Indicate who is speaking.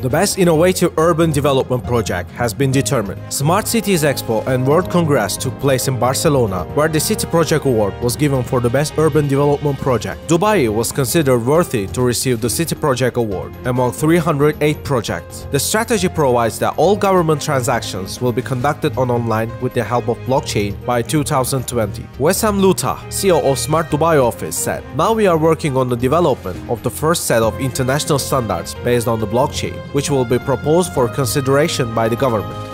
Speaker 1: The best innovative urban development project has been determined. Smart Cities Expo and World Congress took place in Barcelona, where the City Project Award was given for the best urban development project. Dubai was considered worthy to receive the City Project Award among 308 projects. The strategy provides that all government transactions will be conducted on online with the help of blockchain by 2020. Wesam Lootah, CEO of Smart Dubai office, said, Now we are working on the development of the first set of international standards based on the blockchain which will be proposed for consideration by the government.